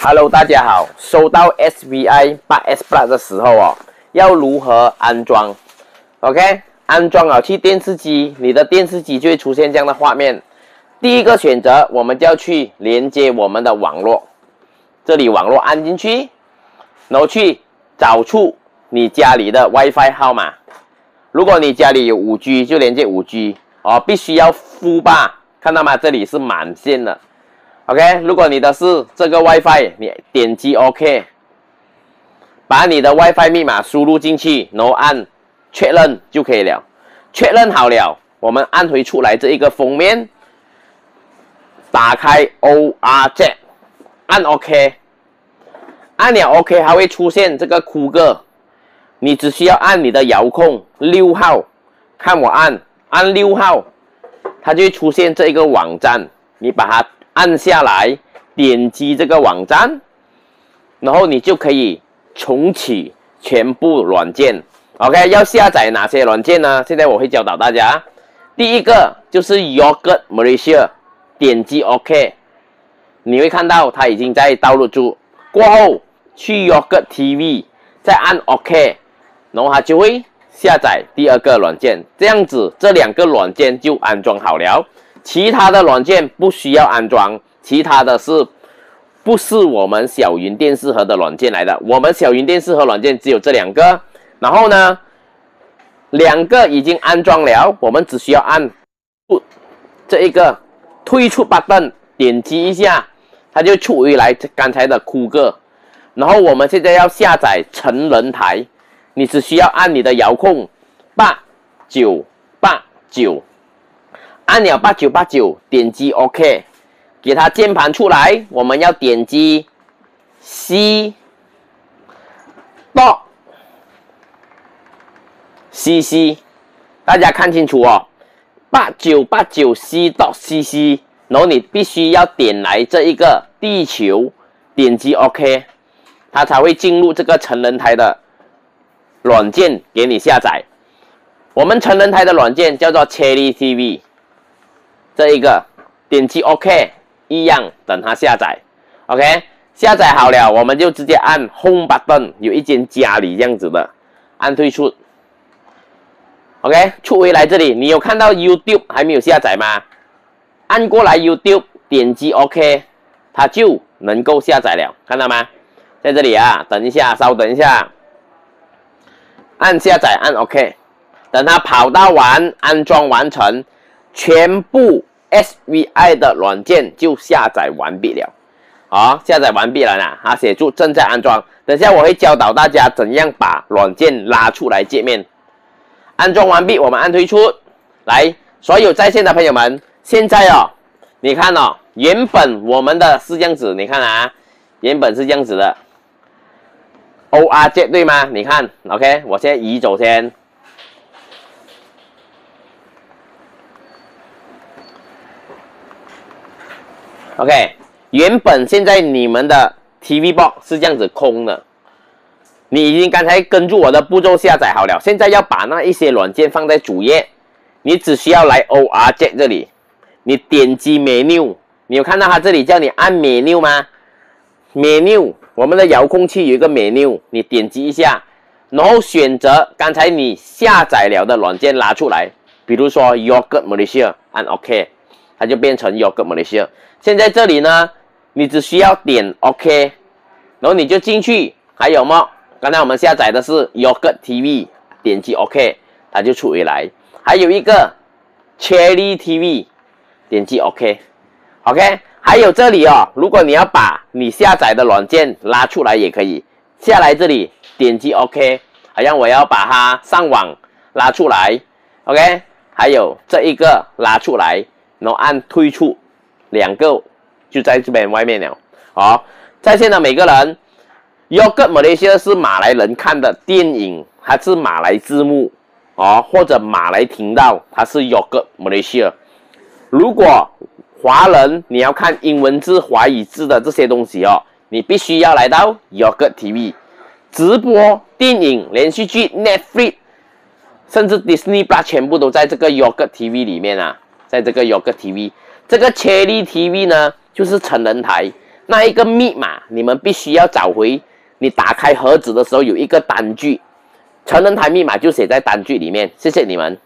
Hello，大家好。收到 SVI 八 S Plus 的时候哦，要如何安装？OK，安装好去电视机，你的电视机就会出现这样的画面。第一个选择，我们就要去连接我们的网络。这里网络按进去，然后去找出你家里的 WiFi 号码。如果你家里有五 G，就连接五 G 哦，必须要负八，看到吗？这里是满线的。OK，如果你的是这个 WiFi，你点击 OK，把你的 WiFi 密码输入进去，然后按确认就可以了。确认好了，我们按回出来这一个封面，打开 ORZ，按 OK，按了 OK，还会出现这个酷个，你只需要按你的遥控六号，看我按按六号，它就会出现这一个网站，你把它。按下来，点击这个网站，然后你就可以重启全部软件。OK，要下载哪些软件呢？现在我会教导大家。第一个就是 Yogurt Malaysia，点击 OK，你会看到它已经在导入住。过后去 Yogurt TV，再按 OK，然后它就会下载第二个软件。这样子，这两个软件就安装好了。其他的软件不需要安装，其他的是不是我们小云电视盒的软件来的？我们小云电视盒软件只有这两个，然后呢，两个已经安装了，我们只需要按不这一个退出 button，点击一下，它就出回来刚才的酷个。然后我们现在要下载成人台，你只需要按你的遥控八九八九。按钮八九八九，点击 OK，给它键盘出来。我们要点击 C 到 CC，大家看清楚哦，八九八九 C 到 CC，然后你必须要点来这一个地球，点击 OK，它才会进入这个成人台的软件给你下载。我们成人台的软件叫做 Cherry TV。这一个点击 OK，一样等它下载。OK，下载好了，我们就直接按 Home button，有一间家里这样子的，按退出。OK，出回来这里，你有看到 YouTube 还没有下载吗？按过来 YouTube，点击 OK，它就能够下载了，看到吗？在这里啊，等一下，稍等一下，按下载，按 OK，等它跑到完，安装完成，全部。SVI 的软件就下载完毕了，好，下载完毕了呢，它写住正在安装。等下我会教导大家怎样把软件拉出来界面。安装完毕，我们按退出。来，所有在线的朋友们，现在哦，你看哦，原本我们的是这样子，你看啊，原本是这样子的，ORZ 对吗？你看，OK，我先移走先。OK，原本现在你们的 TV box 是这样子空的，你已经刚才跟住我的步骤下载好了。现在要把那一些软件放在主页，你只需要来 ORJ 这里，你点击 Menu，你有看到它这里叫你按 Menu 吗？Menu，我们的遥控器有一个 Menu，你点击一下，然后选择刚才你下载了的软件拉出来，比如说 Yogurt Malaysia，按 OK，它就变成 Yogurt Malaysia。现在这里呢，你只需要点 OK，然后你就进去。还有吗？刚才我们下载的是 Yogurt TV，点击 OK，它就出回来。还有一个 Cherry TV，点击 OK，OK。还有这里哦，如果你要把你下载的软件拉出来也可以，下来这里点击 OK，好像我要把它上网拉出来，OK。还有这一个拉出来，然后按退出。两个就在这边外面了。好，在线的每个人，Yogurt Malaysia 是马来人看的电影，还是马来字幕哦，或者马来频道，它是 Yogurt Malaysia。如果华人你要看英文字、华语字的这些东西哦，你必须要来到 Yogurt TV 直播电影、连续剧、Netflix，甚至 Disney Plus 全部都在这个 Yogurt TV 里面啊，在这个 Yog TV。这个 Cherry TV 呢，就是成人台，那一个密码你们必须要找回。你打开盒子的时候有一个单据，成人台密码就写在单据里面。谢谢你们。